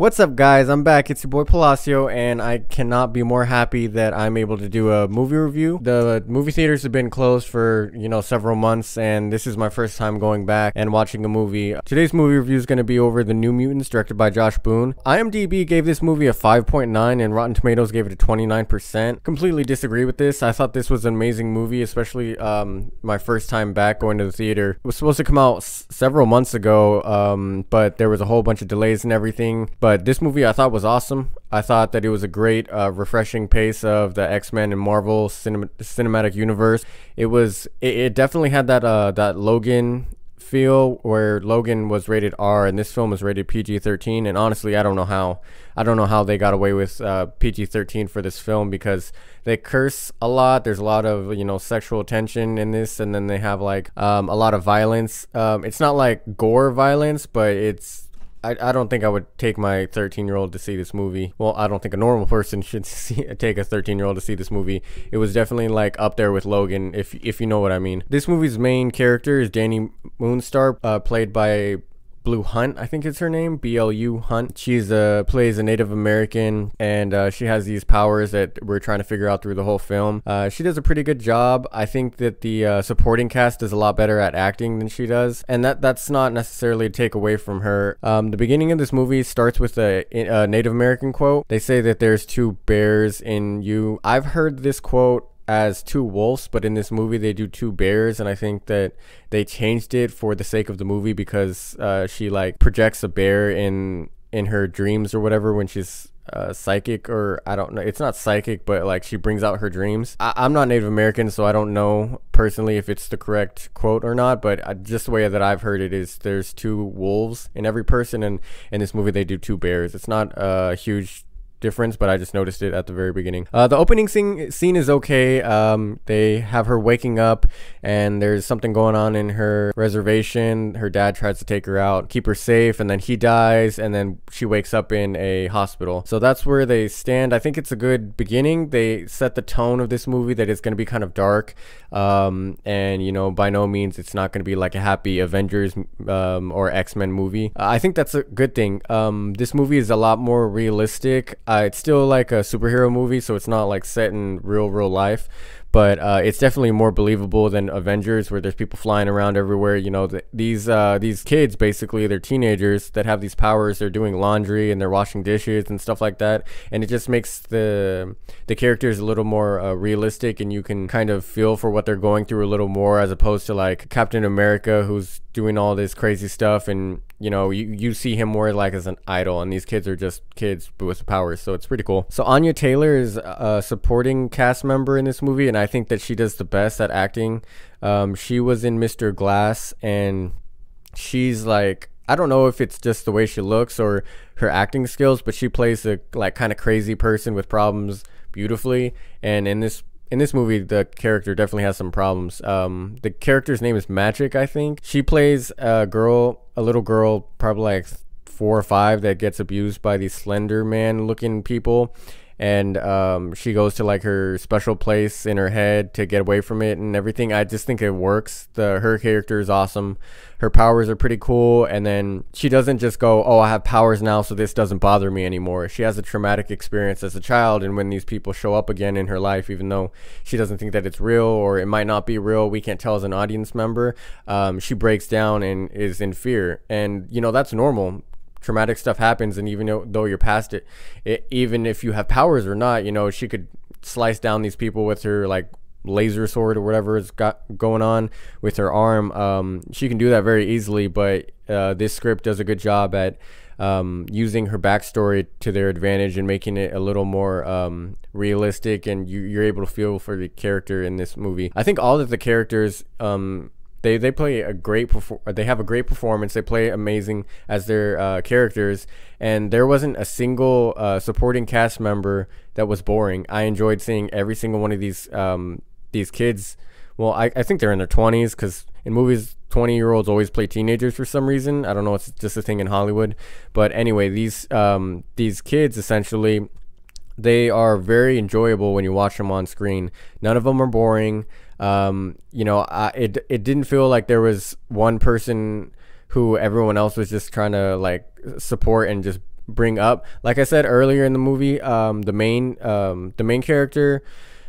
What's up, guys? I'm back. It's your boy Palacio, and I cannot be more happy that I'm able to do a movie review. The movie theaters have been closed for, you know, several months, and this is my first time going back and watching a movie. Today's movie review is going to be over The New Mutants, directed by Josh Boone. IMDb gave this movie a 5.9, and Rotten Tomatoes gave it a 29%. Completely disagree with this. I thought this was an amazing movie, especially um, my first time back going to the theater. It was supposed to come out several months ago, um, but there was a whole bunch of delays and everything. But but this movie I thought was awesome. I thought that it was a great, uh, refreshing pace of the X Men and Marvel cinematic universe. It was, it, it definitely had that, uh, that Logan feel where Logan was rated R and this film was rated PG-13 and honestly I don't know how I don't know how they got away with uh, PG-13 for this film because they curse a lot there's a lot of you know sexual tension in this and then they have like um, a lot of violence um, it's not like gore violence but it's I, I don't think I would take my 13 year old to see this movie. Well, I don't think a normal person should see take a 13 year old to see this movie. It was definitely like up there with Logan, if if you know what I mean. This movie's main character is Dani Moonstar, uh, played by Blu Hunt, I think it's her name, B L U Hunt. She's uh plays a Native American, and uh, she has these powers that we're trying to figure out through the whole film. Uh, she does a pretty good job. I think that the uh, supporting cast is a lot better at acting than she does, and that that's not necessarily a take away from her. Um, the beginning of this movie starts with a, a Native American quote. They say that there's two bears in you. I've heard this quote as two wolves, but in this movie they do two bears, and I think that they changed it for the sake of the movie because uh, she like projects a bear in in her dreams or whatever when she's uh, psychic or I don't know. It's not psychic, but like she brings out her dreams. I- am not Native American, so I don't know personally if it's the correct quote or not. But uh, just the way that I've heard it is there's two wolves in every person, and in this movie they do two bears. It's not a huge difference, but I just noticed it at the very beginning. Uh, the opening scene, scene is okay. Um, they have her waking up, and there's something going on in her reservation. Her dad tries to take her out, keep her safe, and then he dies, and then she wakes up in a hospital. So that's where they stand. I think it's a good beginning. They set the tone of this movie that it's going to be kind of dark, um, and you know, by no means it's not going to be like a happy Avengers um, or X Men movie. I think that's a good thing. Um, this movie is a lot more realistic. Uh, it's still like a superhero movie, so it's not like set in real, real life but uh, it's definitely more believable than Avengers, where there's people flying around everywhere. You know, th- these uh, these kids basically they're teenagers that have these powers. They're doing laundry and they're washing dishes and stuff like that, and it just makes the the characters a little more uh, realistic, and you can kind of feel for what they're going through a little more, as opposed to like Captain America, who's doing all this crazy stuff and you know, you, you see him more like as an idol, and these kids are just kids with powers, so it's pretty cool. So Anya Taylor is a supporting cast member in this movie, and I think that she does the best at acting. Um, she was in Mr. Glass, and she's like, I don't know if it's just the way she looks or her acting skills, but she plays a like kind of crazy person with problems beautifully. And in this in this movie, the character definitely has some problems. Um, the character's name is Magik, I think. She plays a girl, a little girl, probably like four or five, that gets abused by these Slender Man looking people and um, she goes to like her special place in her head to get away from it and everything. I just think it works. The her character is awesome. Her powers are pretty cool, and then she doesn't just go, "Oh, I have powers now, so this doesn't bother me anymore." She has a traumatic experience as a child, and when these people show up again in her life, even though she doesn't think that it's real or it might not be real, we can't tell as an audience member. Um, she breaks down and is in fear, and you know that's normal traumatic stuff happens and even though you're past it, it even if you have powers or not you know she could slice down these people with her like laser sword or whatever is got going on with her arm. Um, she can do that very easily but uh, this script does a good job at um, using her backstory to their advantage and making it a little more um, realistic and you, are able to feel for the character in this movie. I think all of the characters um, they they play a great perfor- they have a great performance. They play amazing as their uh, characters. And there wasn't a single uh, supporting cast member that was boring. I enjoyed seeing every single one of these um, these kids. Well I, I think they're in their 20s because in movies 20 year olds always play teenagers for some reason. I don't know it's just a thing in hollywood. But anyway these um, these kids essentially they are very enjoyable when you watch them on screen. None of them are boring um, you know, I, it it didn't feel like there was one person who everyone else was just trying to like support and just bring up. Like I said earlier in the movie, um, the main um, the main character.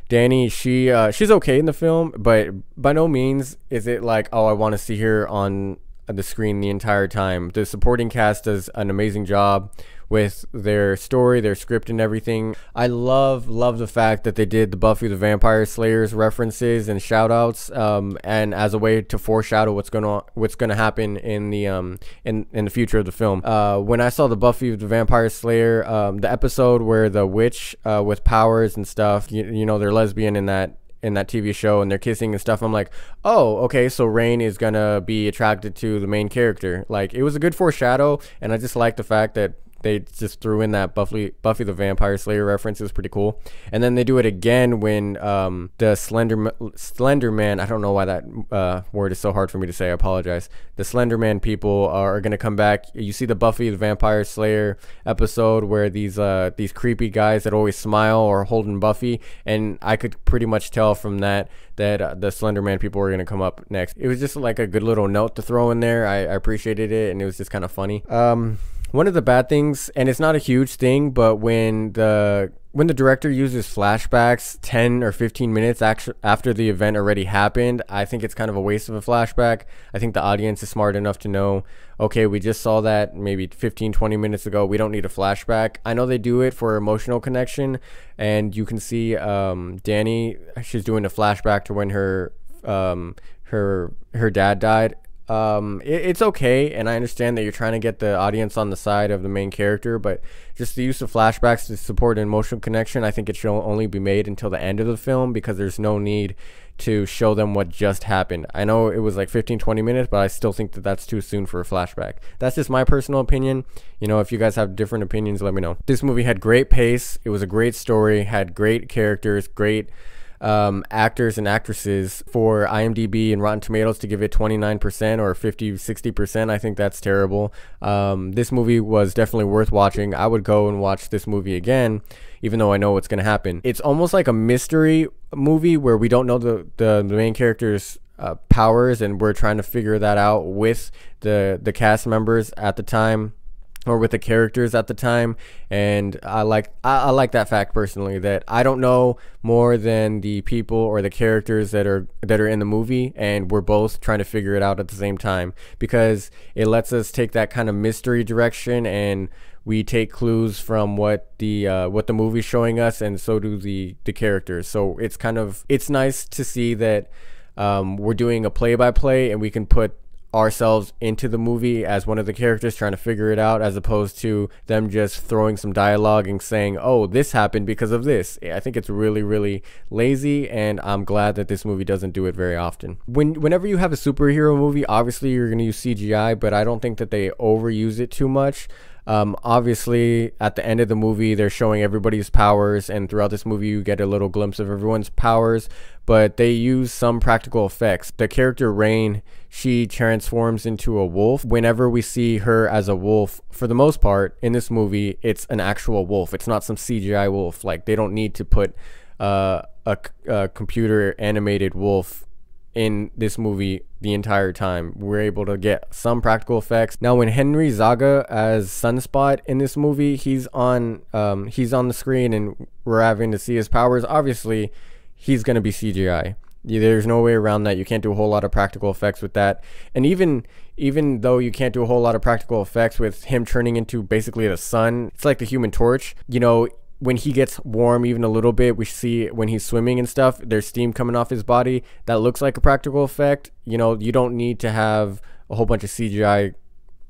Dani, she uh, she's okay in the film, but by no means is it like, oh, I want to see her on the screen the entire time. The supporting cast does an amazing job with their story, their script, and everything. I love love the fact that they did the Buffy the Vampire Slayers references and shoutouts, um, and as a way to foreshadow what's gonna what's gonna happen in the um in in the future of the film. Uh, when I saw the Buffy the Vampire Slayer, um, the episode where the witch uh, with powers and stuff, you, you know, they're lesbian in that in that TV show and they're kissing and stuff. I'm like, oh, okay, so Rahne is gonna be attracted to the main character. Like it was a good foreshadow, and I just like the fact that they just threw in that Buffy Buffy the Vampire Slayer reference. It was pretty cool. And then they do it again when um, the Slender Slender Man. I don't know why that uh, word is so hard for me to say. I apologize. The Slender Man people are, gonna come back. You see the Buffy the Vampire Slayer episode where these uh, these creepy guys that always smile are holding Buffy, and I could pretty much tell from that that uh, the Slender Man people were gonna come up next. It was just like a good little note to throw in there. I, I appreciated it, and it was just kind of funny. Um, one of the bad things, and it's not a huge thing, but when the when the director uses flashbacks 10 or 15 minutes after the event already happened, I think it's kind of a waste of a flashback. I think the audience is smart enough to know, okay, we just saw that maybe 15, 20 minutes ago. We don't need a flashback. I know they do it for emotional connection, and you can see um, Dani, she's doing a flashback to when her um, her her dad died um, it, it's okay, and I understand that you're trying to get the audience on the side of the main character, but just the use of flashbacks to support an emotional connection, I think it should only be made until the end of the film because there's no need to show them what just happened. I know it was like 15, 20 minutes, but I still think that that's too soon for a flashback. That's just my personal opinion. You know, if you guys have different opinions, let me know. This movie had great pace. It was a great story, had great characters, great um, actors and actresses for IMDb and Rotten Tomatoes to give it 29% or 50, 60%. I think that's terrible. Um, this movie was definitely worth watching. I would go and watch this movie again, even though I know what's going to happen. It's almost like a mystery movie where we don't know the, the, main character's uh, powers and we're trying to figure that out with the, the cast members at the time or with the characters at the time. And i like I, I, like that fact personally that i don't know more than the people or the characters that are that are in the movie and we're both trying to figure it out at the same time. Because it lets us take that kind of mystery direction and we take clues from what the uh, what the movie's showing us and so do the the characters. So it's kind of it's nice to see that um, we're doing a play by play and we can put ourselves into the movie as one of the characters trying to figure it out as opposed to them just throwing some dialogue and saying oh this happened because of this. I think it's really really lazy and i'm glad that this movie doesn't do it very often. When whenever you have a superhero movie obviously you're going to use cgi but i don't think that they overuse it too much um, obviously, at the end of the movie, they're showing everybody's powers, and throughout this movie, you get a little glimpse of everyone's powers. But they use some practical effects. The character Rahne, she transforms into a wolf. Whenever we see her as a wolf, for the most part in this movie, it's an actual wolf. It's not some CGI wolf. Like they don't need to put uh, a, a computer animated wolf in this movie the entire time. We're able to get some practical effects. Now, when Henry Zaga as Sunspot in this movie, he's on um, he's on the screen and we're having to see his powers. Obviously, he's gonna be CGI. There's no way around that. You can't do a whole lot of practical effects with that. And even even though you can't do a whole lot of practical effects with him turning into basically the sun, it's like the Human Torch. You know, when he gets warm even a little bit, we see when he's swimming and stuff, there's steam coming off his body. That looks like a practical effect. You know, you don't need to have a whole bunch of CGI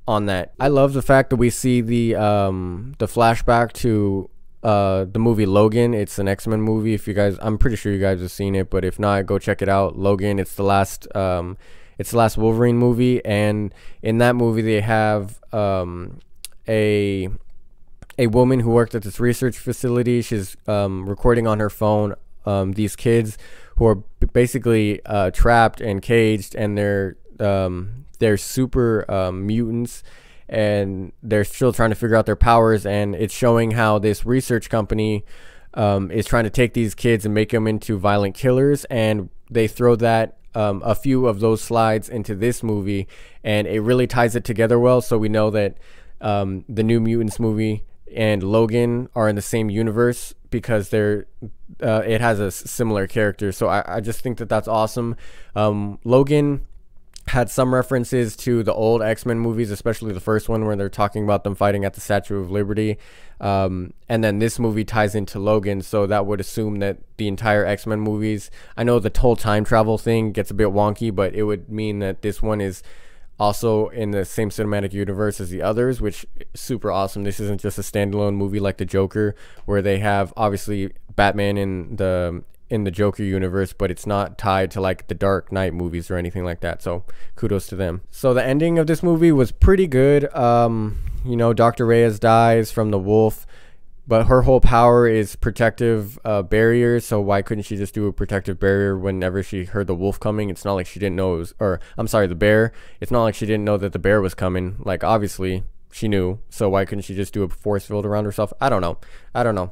on that. I love the fact that we see the um the flashback to uh the movie Logan. It's an X-Men movie. If you guys I'm pretty sure you guys have seen it, but if not, go check it out. Logan, it's the last um it's the last Wolverine movie and in that movie they have um a a woman who worked at this research facility. She's um, recording on her phone um, these kids who are basically uh, trapped and caged, and they're um, they're super um, mutants, and they're still trying to figure out their powers. And it's showing how this research company um, is trying to take these kids and make them into violent killers, and they throw that um, a few of those slides into this movie, and it really ties it together well. So we know that um, the New Mutants movie and Logan are in the same universe because they're uh, it has a similar character. So I, I just think that that's awesome. Um, Logan had some references to the old X Men movies, especially the first one where they're talking about them fighting at the Statue of Liberty. Um, and then this movie ties into Logan, so that would assume that the entire X Men movies. I know the whole time travel thing gets a bit wonky, but it would mean that this one is also in the same cinematic universe as the others, which super awesome. This isn't just a standalone movie like the Joker, where they have obviously Batman in the in the Joker universe, but it's not tied to like the Dark Knight movies or anything like that. So kudos to them. So the ending of this movie was pretty good. Um, you know, Dr. Reyes dies from the wolf, but her whole power is protective uh, barriers. So why couldn't she just do a protective barrier whenever she heard the wolf coming? It's not like she didn't know it was, or I'm sorry, the bear. It's not like she didn't know that the bear was coming. Like obviously she knew. So why couldn't she just do a force field around herself? I don't know. I don't know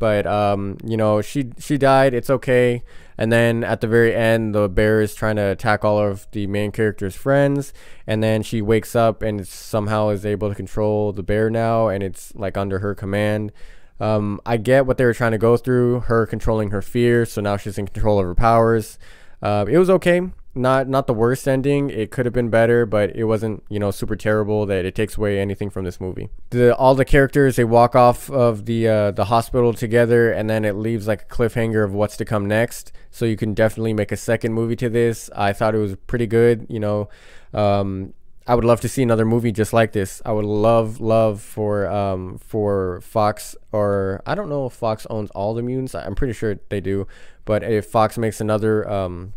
but um, you know she she died it's okay. And then at the very end the bear is trying to attack all of the main character's friends. And then she wakes up and somehow is able to control the bear now and it's like under her command. Um, i get what they were trying to go through her controlling her fear so now she's in control of her powers. Uh, it was okay not not the worst ending. It could have been better, but it wasn't you know super terrible that it takes away anything from this movie. The all the characters they walk off of the uh, the hospital together, and then it leaves like a cliffhanger of what's to come next. So you can definitely make a second movie to this. I thought it was pretty good. You know, um, I would love to see another movie just like this. I would love love for um for Fox or I don't know if Fox owns all the mutants. I'm pretty sure they do, but if Fox makes another um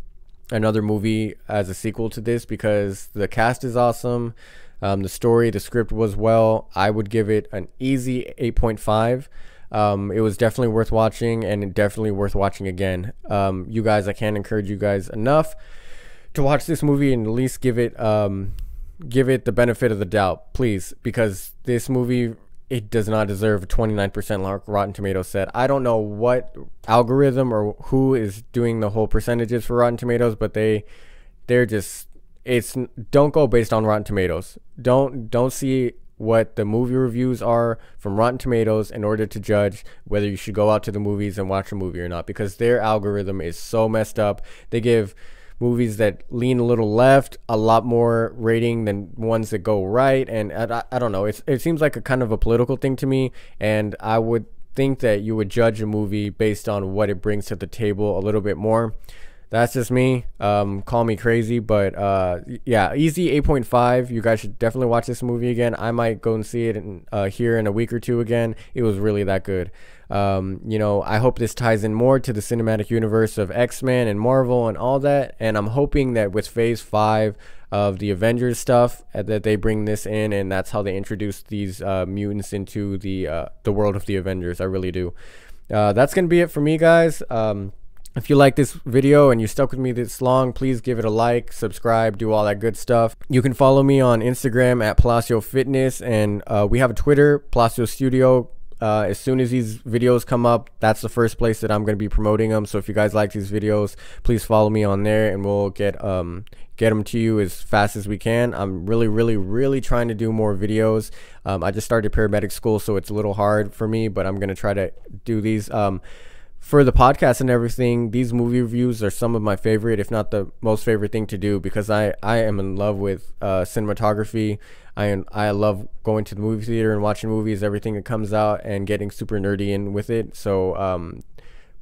another movie as a sequel to this because the cast is awesome. Um, the story, the script was well. I would give it an easy 8.5. Um, it was definitely worth watching and definitely worth watching again. Um, you guys, I can't encourage you guys enough to watch this movie and at least give it um, give it the benefit of the doubt, please, because this movie it does not deserve a 29% like Rotten Tomatoes said. I don't know what algorithm or who is doing the whole percentages for Rotten Tomatoes, but they they're just it's don't go based on Rotten Tomatoes. Don't don't see what the movie reviews are from Rotten Tomatoes in order to judge whether you should go out to the movies and watch a movie or not because their algorithm is so messed up. They give movies that lean a little left a lot more rating than ones that go right and I, I don't know. It's, it seems like a kind of a political thing to me and i would think that you would judge a movie based on what it brings to the table a little bit more that's just me. Um, call me crazy, but uh, yeah, easy 8.5. You guys should definitely watch this movie again. I might go and see it in, uh, here in a week or two again. It was really that good. Um, you know, I hope this ties in more to the cinematic universe of X Men and Marvel and all that. And I'm hoping that with Phase Five of the Avengers stuff, uh, that they bring this in, and that's how they introduce these uh, mutants into the uh, the world of the Avengers. I really do. Uh, that's gonna be it for me, guys. Um, if you like this video and you stuck with me this long, please give it a like, subscribe, do all that good stuff. You can follow me on Instagram at Palacio Fitness, and uh, we have a Twitter, Palacio Studio. Uh, as soon as these videos come up, that's the first place that I'm going to be promoting them. So if you guys like these videos, please follow me on there, and we'll get um get them to you as fast as we can. I'm really, really, really trying to do more videos. Um, I just started paramedic school, so it's a little hard for me, but I'm going to try to do these. Um, for the podcast and everything, these movie reviews are some of my favorite, if not the most favorite thing to do, because I, I am in love with uh, cinematography. I I love going to the movie theater and watching movies, everything that comes out, and getting super nerdy in with it. So um,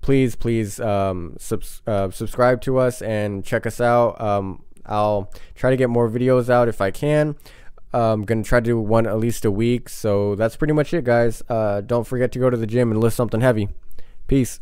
please, please um, subs- uh, subscribe to us and check us out. Um, I'll try to get more videos out if I can. I'm gonna try to do one at least a week. So that's pretty much it, guys. Uh, don't forget to go to the gym and lift something heavy. Peace.